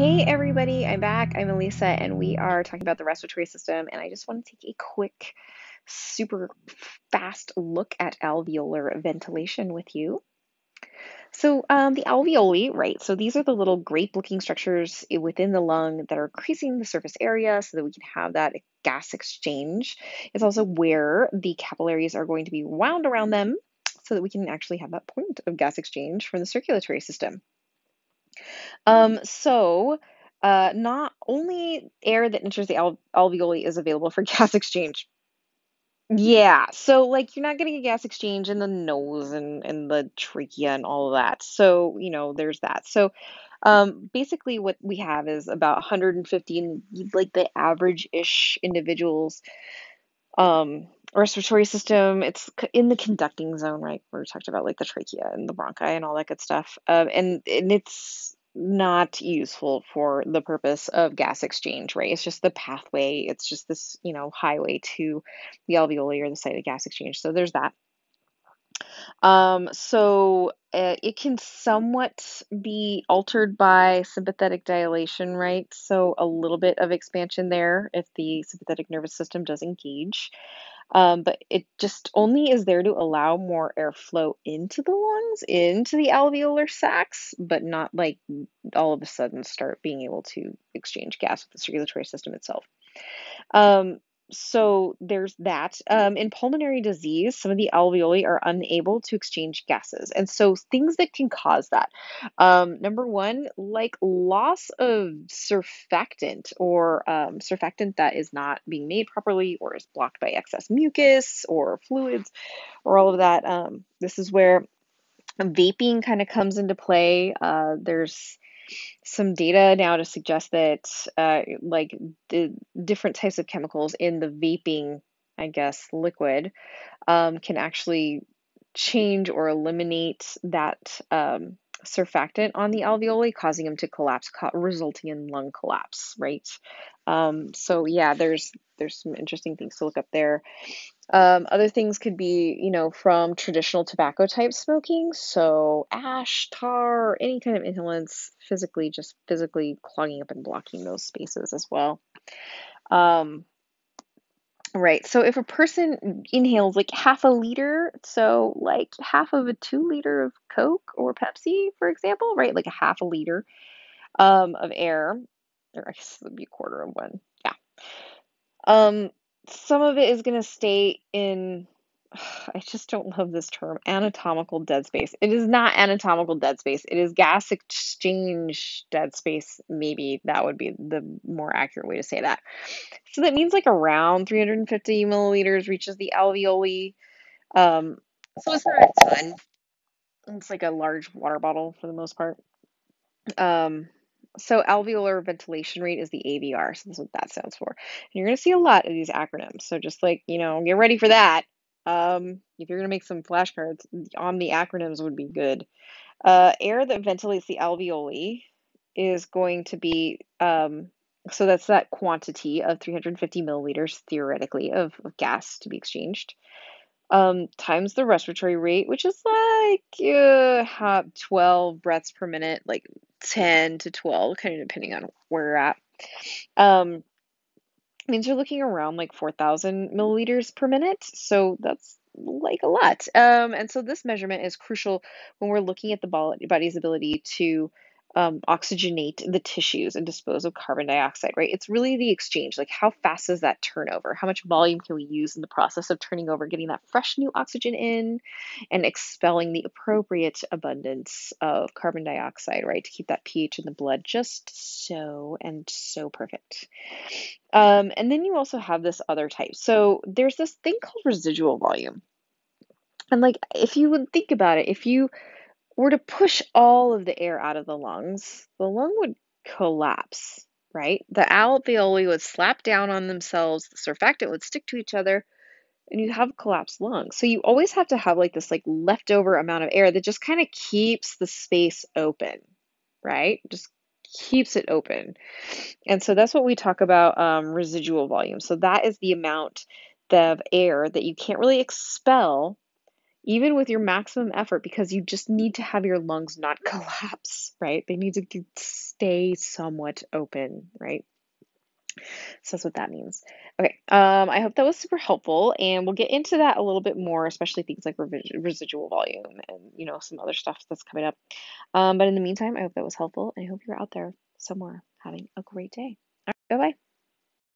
Hey everybody, I'm back. I'm Elisa, and we are talking about the respiratory system. And I just want to take a quick, super fast look at alveolar ventilation with you. So, um, the alveoli, right? So, these are the little grape looking structures within the lung that are increasing the surface area so that we can have that gas exchange. It's also where the capillaries are going to be wound around them so that we can actually have that point of gas exchange from the circulatory system. Um, so, uh, not only air that enters the al alveoli is available for gas exchange. Yeah, so like you're not getting a gas exchange in the nose and, and the trachea and all of that. So, you know, there's that. So, um, basically, what we have is about 150, like the average-ish individuals um, respiratory system. It's in the conducting zone, right? We talked about like the trachea and the bronchi and all that good stuff. Um, and and it's not useful for the purpose of gas exchange, right? It's just the pathway. It's just this, you know, highway to the alveoli or the site of gas exchange. So there's that. Um, so uh, it can somewhat be altered by sympathetic dilation, right? So a little bit of expansion there if the sympathetic nervous system does engage. Um, but it just only is there to allow more airflow into the lungs, into the alveolar sacs, but not like all of a sudden start being able to exchange gas with the circulatory system itself. Um, so there's that. Um, in pulmonary disease, some of the alveoli are unable to exchange gases. And so things that can cause that. Um, number one, like loss of surfactant or um, surfactant that is not being made properly or is blocked by excess mucus or fluids or all of that. Um, this is where vaping kind of comes into play. Uh, there's some data now to suggest that uh, like the different types of chemicals in the vaping, I guess, liquid um, can actually change or eliminate that um, surfactant on the alveoli, causing them to collapse, resulting in lung collapse, right? Um, so yeah, there's there's some interesting things to look up there. Um, other things could be, you know, from traditional tobacco type smoking, so ash, tar, any kind of inhalants, physically, just physically clogging up and blocking those spaces as well. Um, right, so if a person inhales like half a liter, so like half of a two liter of Coke or Pepsi, for example, right, like a half a liter um, of air, or I guess it would be a quarter of one, yeah. Um, some of it is going to stay in I just don't love this term anatomical dead space. It is not anatomical dead space. It is gas exchange dead space. Maybe that would be the more accurate way to say that. So that means like around 350 milliliters reaches the alveoli. Um, so it's not a ton. It's like a large water bottle for the most part. Um, so alveolar ventilation rate is the AVR. So that's what that stands for. And you're going to see a lot of these acronyms. So just like, you know, get ready for that. Um, if you're going to make some flashcards, on the acronyms would be good. Uh, air that ventilates the alveoli is going to be, um, so that's that quantity of 350 milliliters theoretically of, of gas to be exchanged um, times the respiratory rate, which is like uh, 12 breaths per minute, like 10 to 12, kind of depending on where you're at. Um, means you're looking around like 4,000 milliliters per minute. So that's like a lot. Um, and so this measurement is crucial when we're looking at the body's ability to um, oxygenate the tissues and dispose of carbon dioxide, right? It's really the exchange. Like, how fast is that turnover? How much volume can we use in the process of turning over, getting that fresh new oxygen in and expelling the appropriate abundance of carbon dioxide, right? To keep that pH in the blood just so and so perfect. Um, and then you also have this other type. So, there's this thing called residual volume. And, like, if you would think about it, if you were to push all of the air out of the lungs, the lung would collapse, right? The alveoli would slap down on themselves, the surfactant would stick to each other, and you have collapsed lungs. So you always have to have like this like leftover amount of air that just kind of keeps the space open, right? Just keeps it open. And so that's what we talk about um, residual volume. So that is the amount of air that you can't really expel even with your maximum effort, because you just need to have your lungs not collapse, right? They need to stay somewhat open, right? So that's what that means. Okay, um, I hope that was super helpful, and we'll get into that a little bit more, especially things like residual volume and you know some other stuff that's coming up. Um, but in the meantime, I hope that was helpful, and I hope you're out there somewhere having a great day. All right, bye bye.